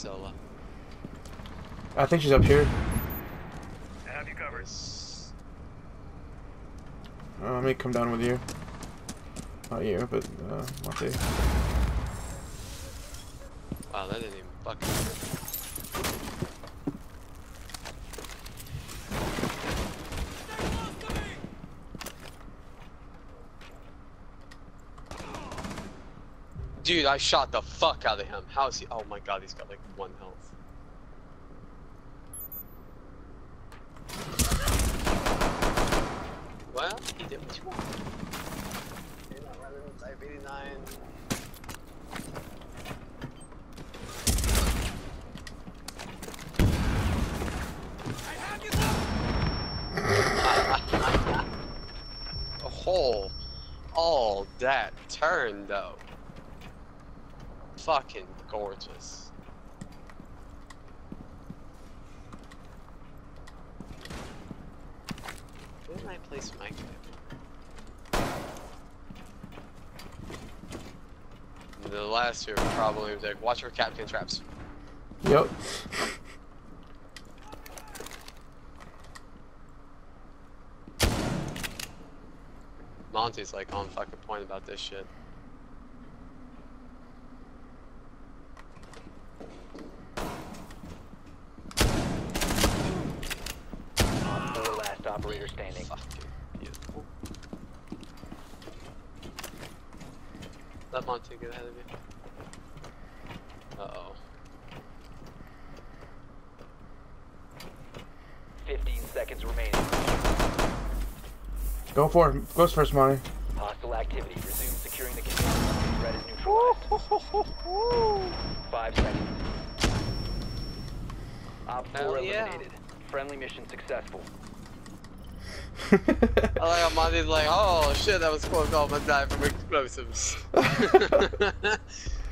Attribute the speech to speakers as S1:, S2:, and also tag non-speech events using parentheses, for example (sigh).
S1: Zola.
S2: I think she's up here.
S3: I have you covered.
S2: Uh, let me come down with you. Not you, but uh, Monty.
S1: Wow, that didn't even fucking hurt. Dude, I shot the fuck out of him. How is he? Oh my god, he's got like one health. Well, he did what you want. You're not running with type 89. Oh, all that turn though. Fucking gorgeous. Where did I place my The last year probably was like, watch for Kapkan traps.
S2: Yep.
S1: Monty's like on fucking point about this shit.
S4: Op 4 last operator standing.
S1: Fucking beautiful. Let Monty get ahead of you. Uh oh.
S4: 15 seconds remaining.
S2: Go for it. Goes first, Monty.
S4: Hostile activity. Resume securing the container. Threat is neutralized. (laughs) Five seconds. Op 4
S1: Hell yeah.
S4: Friendly mission successful.
S1: I like how Monty's like, oh shit, that was close. I'm gonna die from explosives. (laughs) (laughs)